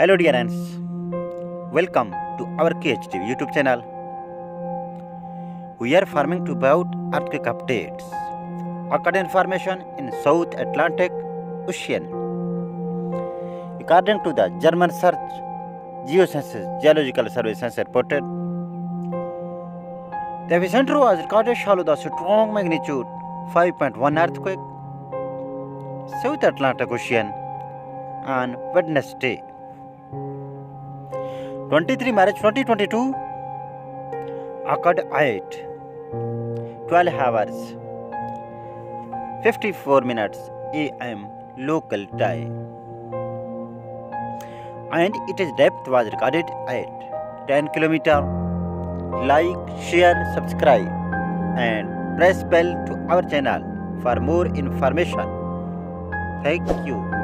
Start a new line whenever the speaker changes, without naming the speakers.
Hello dear friends, welcome to our KHTV YouTube channel. We are farming to about earthquake updates, occurred information in South Atlantic Ocean. According to the German Search Geosciences Geological Survey Science reported, the epicenter was recorded shallow the strong magnitude 5.1 earthquake, South Atlantic Ocean on Wednesday. 23 March 2022 occurred at 12 hours 54 minutes am local time. And its depth was recorded at 10 kilometer. Like share subscribe and press bell to our channel for more information. Thank you